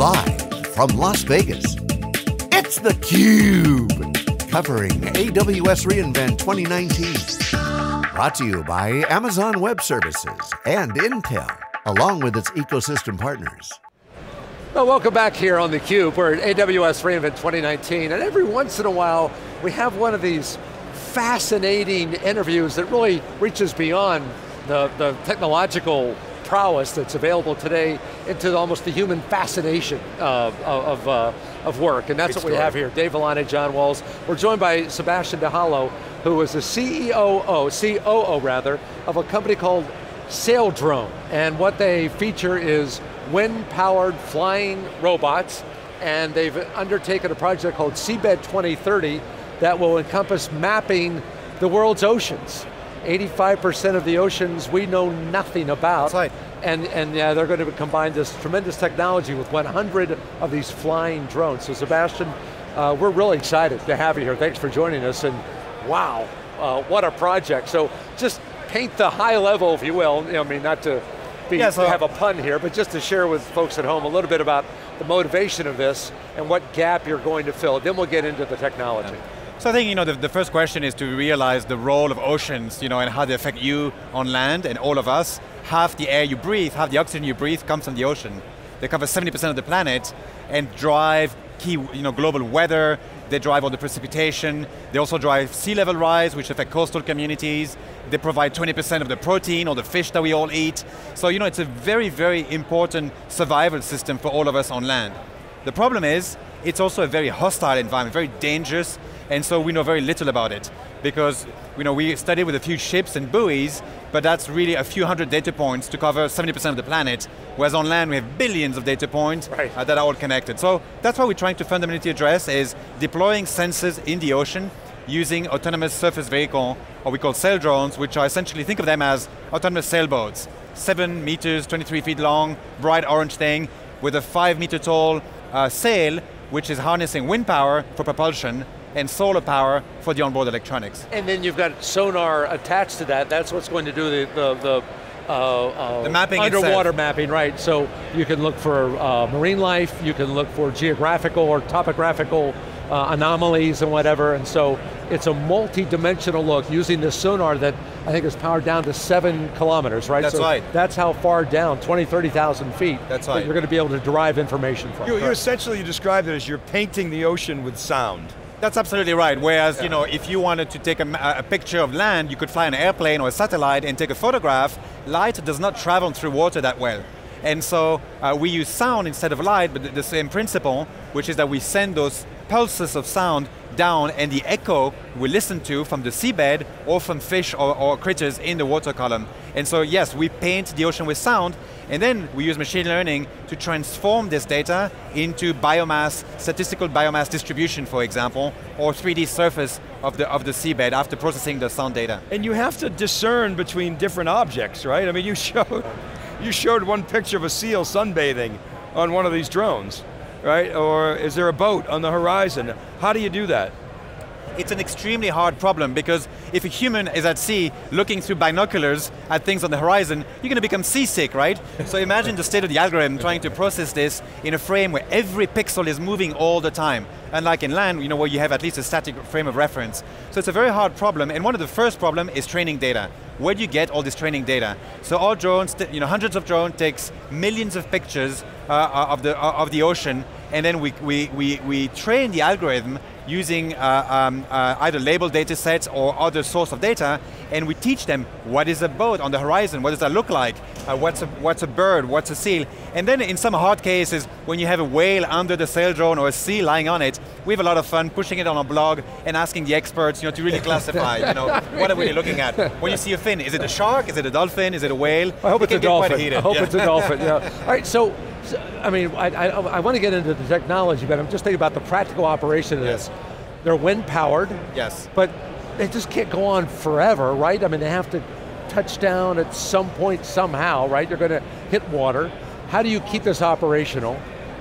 Live from Las Vegas, it's theCUBE. Covering AWS reInvent 2019. Brought to you by Amazon Web Services and Intel, along with its ecosystem partners. Well, welcome back here on theCUBE. We're at AWS reInvent 2019, and every once in a while, we have one of these fascinating interviews that really reaches beyond the, the technological prowess that's available today into almost the human fascination of, of, uh, of work, and that's Good what story. we have here. Dave Vellante, John Walls. We're joined by Sebastien De Halleux, who is the CEO, COO rather, of a company called Saildrone, and what they feature is wind-powered flying robots, and they've undertaken a project called Seabed 2030 that will encompass mapping the world's oceans. 85% of the oceans we know nothing about. That's right. And, and yeah, they're going to combine this tremendous technology with 100 of these flying drones. So Sebastien, uh, we're really excited to have you here. Thanks for joining us, and wow, uh, what a project. So just paint the high level, if you will, I mean, not to be, yeah, so have a pun here, but just to share with folks at home a little bit about the motivation of this and what gap you're going to fill. Then we'll get into the technology. Yeah. So I think you know the, the first question is to realize the role of oceans, you know, and how they affect you on land and all of us. Half the air you breathe, half the oxygen you breathe comes from the ocean. They cover 70% of the planet and drive key, you know, global weather, they drive all the precipitation, they also drive sea level rise, which affect coastal communities, they provide 20% of the protein or the fish that we all eat. So, you know, it's a very, very important survival system for all of us on land. The problem is, it's also a very hostile environment, very dangerous, and so we know very little about it because you know, we study with a few ships and buoys, but that's really a few hundred data points to cover 70% of the planet, whereas on land we have billions of data points right. uh, that are all connected. So that's what we're trying to fundamentally address is deploying sensors in the ocean using autonomous surface vehicle, or we call sail drones, which are essentially, think of them as autonomous sailboats. Seven meters, 23 feet long, bright orange thing, with a five meter tall uh, sail, which is harnessing wind power for propulsion, and solar power for the onboard electronics. And then you've got sonar attached to that. That's what's going to do the, the, the uh, uh, the mapping underwater itself. mapping, right? So you can look for uh, marine life, you can look for geographical or topographical uh, anomalies and whatever, and so it's a multi-dimensional look using this sonar that I think is powered down to seven kilometers, right? That's so right. That's how far down, 20, 30,000 feet. That's right. you're going to be able to derive information from. You, you essentially described it as you're painting the ocean with sound. That's absolutely right. Whereas, yeah. you know, if you wanted to take a, a, picture of land, you could fly an airplane or a satellite and take a photograph. Light does not travel through water that well. And so uh, we use sound instead of light, but the same principle, which is that we send those pulses of sound down and the echo we listen to from the seabed or from fish or, or, critters in the water column. And so yes, we paint the ocean with sound and then we use machine learning to transform this data into biomass, statistical biomass distribution, for example, or 3D surface of the, of the seabed after processing the sound data. And you have to discern between different objects, right? I mean, you showed, you showed one picture of a seal sunbathing on one of these drones right? Or is there a boat on the horizon? How do you do that? It's an extremely hard problem because if a human is at sea looking through binoculars at things on the horizon, you're going to become seasick, right? so imagine the state of the algorithm trying to process this in a frame where every pixel is moving all the time. Unlike in land, you know, where you have at least a static frame of reference. So it's a very hard problem, and one of the first problem is training data. Where do you get all this training data? So all drones, you know, hundreds of drones takes millions of pictures uh, uh, of, the, uh, of the ocean, and then we, we, we, we train the algorithm using uh, um, uh, either labeled data sets or other source of data, and we teach them what is a boat on the horizon, what does that look like, uh, what's, a, what's a bird, what's a seal, and then in some hard cases, when you have a whale under the sail drone or a seal lying on it, we have a lot of fun pushing it on a blog and asking the experts you know, to really classify, you know, what are we looking at? When you see a fin, is it a shark, is it a dolphin, is it a whale? I hope it it's a dolphin. I hope yeah. it's a dolphin, yeah. All right, so I mean, I, I, I, want to get into the technology, but I'm just thinking about the practical operation of yes. this. They're wind powered. Yes. But they just can't go on forever, right? I mean, they have to touch down at some point somehow, right? You're going to hit water. How do you keep this operational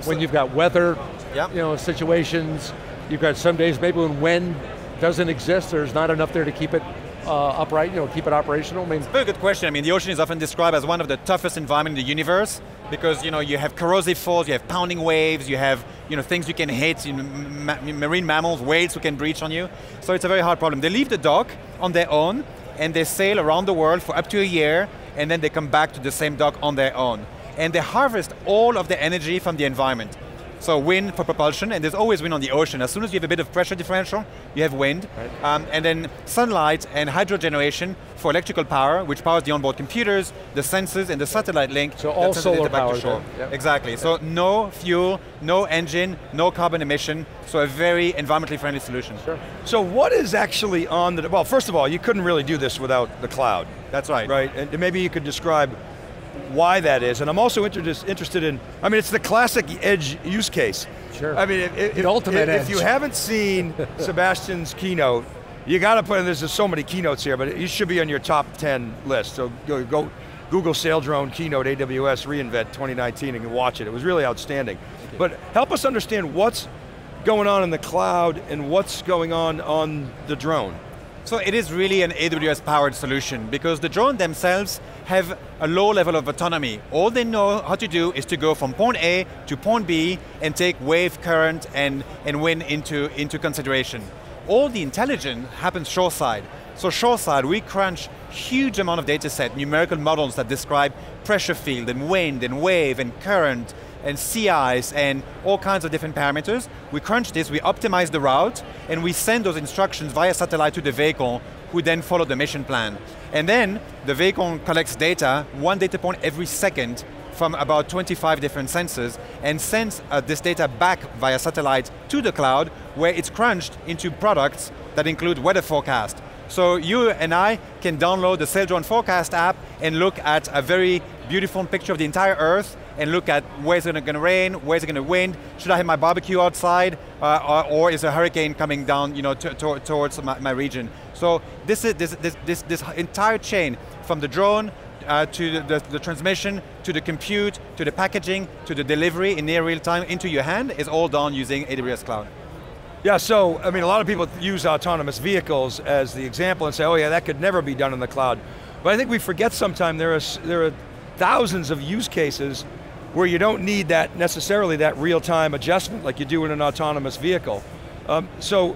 when so, you've got weather, yep. you know, situations, you've got some days maybe when wind doesn't exist, there's not enough there to keep it uh, upright, you know, keep it operational? I mean, Very good question. I mean, the ocean is often described as one of the toughest environments in the universe because you know you have corrosive force, you have pounding waves, you have you know things you can hit, you know, ma- marine mammals, whales who can breach on you. So it's a very hard problem. They leave the dock on their own and they sail around the world for up to a year, and then they come back to the same dock on their own. And they harvest all of the energy from the environment. So wind for propulsion, and there's always wind on the ocean. As soon as you have a bit of pressure differential, you have wind. Right. Um, and then sunlight and hydro generation for electrical power, which powers the onboard computers, the sensors, and the satellite link. So all solar data back to powered shore. yep. Exactly. So no fuel, no engine, no carbon emission. So a very environmentally friendly solution. Sure. So what is actually on the, well, first of all, you couldn't really do this without the cloud, That's right. right? And maybe you could describe why that is. And I'm also inter- interested in, I mean, it's the classic edge use case. Sure. I mean, if, if, The ultimate if, if you haven't seen Sebastien's keynote, you got to put in, there's just so many keynotes here, but it should be on your top 10 list. So go, go Google Saildrone Keynote AWS reInvent 2019 and watch it. It was really outstanding. But help us understand what's going on in the cloud and what's going on on the drone. So it is really an AWS powered solution because the drone themselves have a low level of autonomy. All they know how to do is to go from point A to point B and take wave current and, and wind into, into consideration. All the intelligence happens shoreside. So shoreside, we crunch huge amount of data set, numerical models that describe pressure field and wind and wave and current and sea ice and all kinds of different parameters. We crunch this, we optimize the route, and we send those instructions via satellite to the vehicle, who then follow the mission plan. And then the vehicle collects data, one data point every second, from about 25 different sensors, and sends uh, this data back via satellite to the cloud, where it's crunched into products that include weather forecast. So you and I can download the Saildrone Forecast app and look at a very beautiful picture of the entire Earth and look at where's it going to rain, where's it going to wind, should I have my barbecue outside, uh, or, or is a hurricane coming down you know, to, to, towards my, my, region. So this, is, this, this, this, this entire chain, from the drone uh, to the, the, the, transmission, to the compute, to the packaging, to the delivery in near real time into your hand is all done using AWS Cloud. Yeah, so, I mean, a lot of people use autonomous vehicles as the example and say, oh yeah, that could never be done in the cloud. But I think we forget sometimes there are, there are thousands of use cases where you don't need that necessarily that real-time adjustment like you do in an autonomous vehicle. Um, so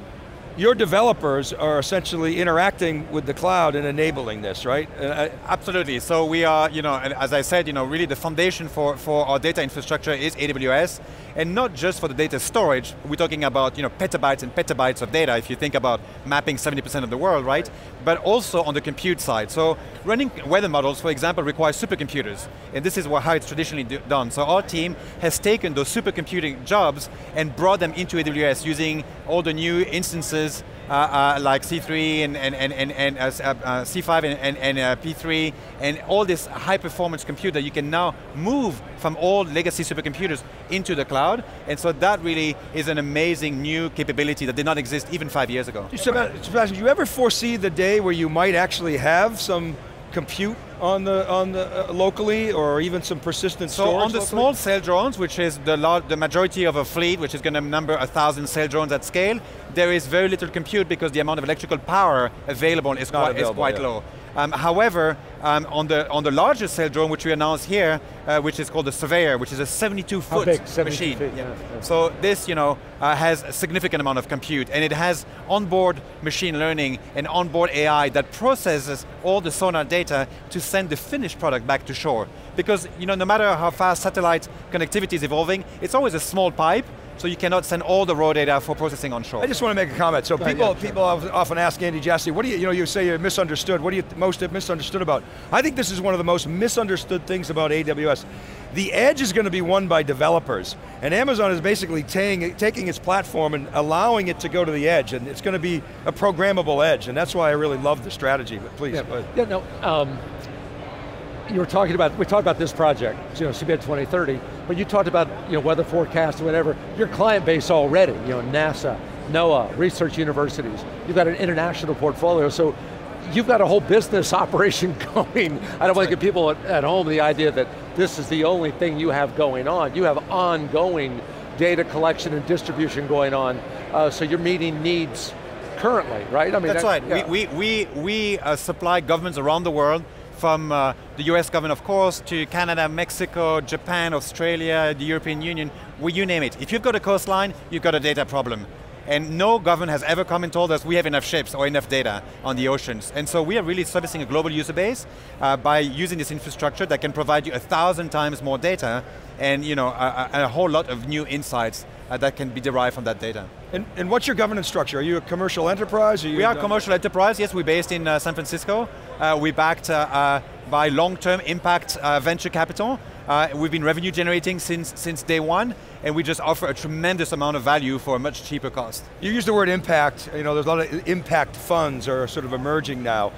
your developers are essentially interacting with the cloud and enabling this, right? Uh, absolutely, so we are, you know, as I said, you know, really the foundation for, for our data infrastructure is AWS, and not just for the data storage, we're talking about, you know, petabytes and petabytes of data if you think about mapping 70% of the world, right? But also on the compute side. So running weather models, for example, requires supercomputers, and this is how it's traditionally do, done. So our team has taken those supercomputing jobs and brought them into AWS using all the new instances uh, uh, like C3 and, and, and, and, and uh, C5 and, and, and P3 and all this high performance compute that you can now move from all legacy supercomputers into the cloud. And so that really is an amazing new capability that did not exist even five years ago. Sebastien, do you ever foresee the day where you might actually have some compute on the on the uh, locally, or even some persistent so storage? on the locally? small sail drones, which is the large, the majority of a fleet, which is going to number a thousand sail drones at scale, there is very little compute because the amount of electrical power available is Not quite, available, is quite yeah. low. Um, however, um, on the on the largest sail drone, which we announced here, uh, which is called the Surveyor, which is a 72 How foot big? 72 machine. feet, yeah, yeah. So this, you know, uh, has a significant amount of compute, and it has onboard machine learning and onboard AI that processes all the sonar data to send the finished product back to shore. Because, you know, no matter how fast satellite connectivity is evolving, it's always a small pipe, so you cannot send all the raw data for processing onshore. I just want to make a comment. So ahead, people, yeah, sure. people often ask Andy Jassy, what do you, you know, you say you're misunderstood. What do you most misunderstood about? I think this is one of the most misunderstood things about AWS. The edge is going to be won by developers, and Amazon is basically taking, taking its platform and allowing it to go to the edge, and it's going to be a programmable edge, and that's why I really love the strategy, but please. Yeah, go yeah no, um, you were talking about, we talked about this project, you know, Seabed 2030, but you talked about, you know, weather forecast or whatever, your client base already, you know, NASA, NOAA, research universities, you've got an international portfolio, so you've got a whole business operation going. I don't want to give people at, at home the idea that this is the only thing you have going on. You have ongoing data collection and distribution going on, uh, so you're meeting needs currently, right? I mean, That's that, right. Yeah. We, we, we, we uh, supply governments around the world from uh, the US government, of course, to Canada, Mexico, Japan, Australia, the European Union, well, you name it. If you've got a coastline, you've got a data problem. And no government has ever come and told us we have enough ships or enough data on the oceans. And so we are really servicing a global user base uh, by using this infrastructure that can provide you a thousand times more data and you know, a, a whole lot of new insights uh, that can be derived from that data. And, and, what's your governance structure? Are you a commercial enterprise? Are we are a commercial enterprise, yes, we're based in uh, San Francisco. Uh, we're backed uh, uh, by long-term impact venture capital. we've been revenue generating since, since day one, and we just offer a tremendous amount of value for a much cheaper cost. You use the word impact, you know, there's a lot of impact funds are sort of emerging now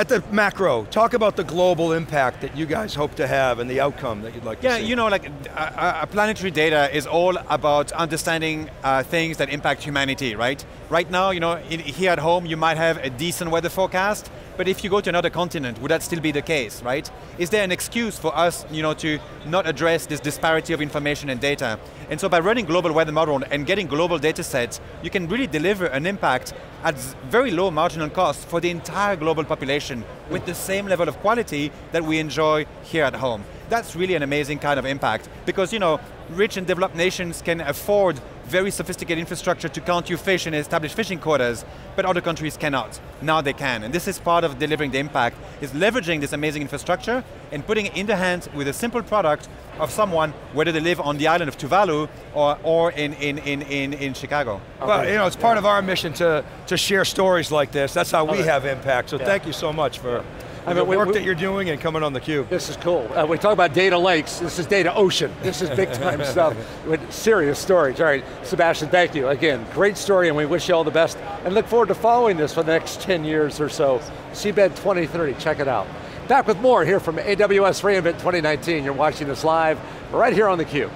at the macro, talk about the global impact that you guys hope to have and the outcome that you'd like yeah, to see. Yeah, you know, like uh, planetary data is all about understanding uh, things that impact humanity, right? Right now, you know, in, here at home, you might have a decent weather forecast, but if you go to another continent, would that still be the case, right? Is there an excuse for us, you know, to not address this disparity of information and data? And so by running global weather model and getting global data sets, you can really deliver an impact at very low marginal cost for the entire global population with the same level of quality that we enjoy here at home. That's really an amazing kind of impact because, you know, rich and developed nations can afford very sophisticated infrastructure to count your fish and establish fishing quotas, but other countries cannot. Now they can, and this is part of delivering the impact, is leveraging this amazing infrastructure and putting it in the hands with a simple product of someone, whether they live on the island of Tuvalu or, or in, in, in, in, in Chicago. Well, you know, it's part of our mission to, to share stories like this. That's how we have impact, so yeah. thank you so much for I mean, the work we, that you're doing and coming on the cube. This is cool. Uh, we talk about data lakes. This is data ocean. This is big time stuff with serious storage. All right, Sebastien, thank you. Again, great story and we wish you all the best and look forward to following this for the next 10 years or so. Seabed 2030, check it out. Back with more here from AWS reInvent 2019. You're watching this live right here on theCUBE.